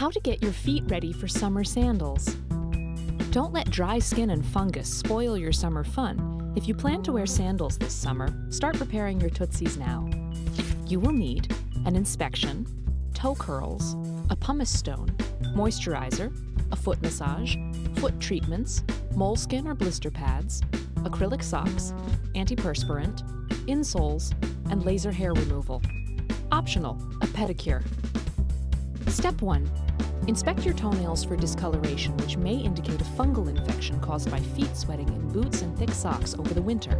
How to get your feet ready for summer sandals. Don't let dry skin and fungus spoil your summer fun. If you plan to wear sandals this summer, start preparing your tootsies now. You will need an inspection, toe curls, a pumice stone, moisturizer, a foot massage, foot treatments, moleskin or blister pads, acrylic socks, antiperspirant, insoles, and laser hair removal. Optional, a pedicure. Step 1. Inspect your toenails for discoloration, which may indicate a fungal infection caused by feet sweating in boots and thick socks over the winter.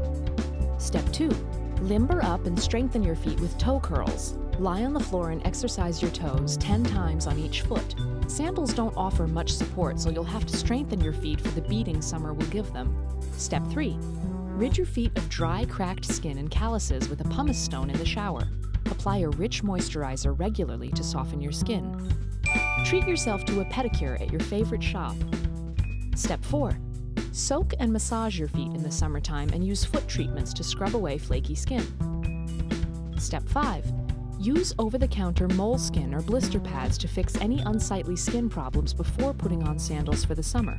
Step 2. Limber up and strengthen your feet with toe curls. Lie on the floor and exercise your toes 10 times on each foot. Sandals don't offer much support, so you'll have to strengthen your feet for the beating summer will give them. Step 3. Rid your feet of dry, cracked skin and calluses with a pumice stone in the shower. Apply a rich moisturizer regularly to soften your skin. Treat yourself to a pedicure at your favorite shop. Step 4. Soak and massage your feet in the summertime and use foot treatments to scrub away flaky skin. Step 5. Use over the counter moleskin or blister pads to fix any unsightly skin problems before putting on sandals for the summer.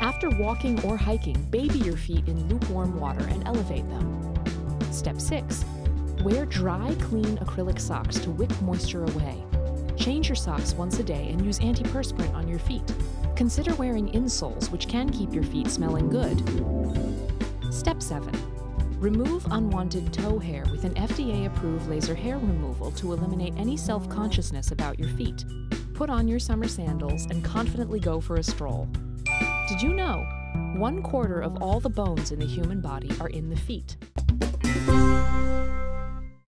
After walking or hiking, baby your feet in lukewarm water and elevate them. Step 6. Wear dry, clean acrylic socks to wick moisture away. Change your socks once a day and use antiperspirant on your feet. Consider wearing insoles, which can keep your feet smelling good. Step 7. Remove unwanted toe hair with an FDA approved laser hair removal to eliminate any self consciousness about your feet. Put on your summer sandals and confidently go for a stroll. Did you know? One quarter of all the bones in the human body are in the feet.